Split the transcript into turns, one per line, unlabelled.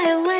fly away.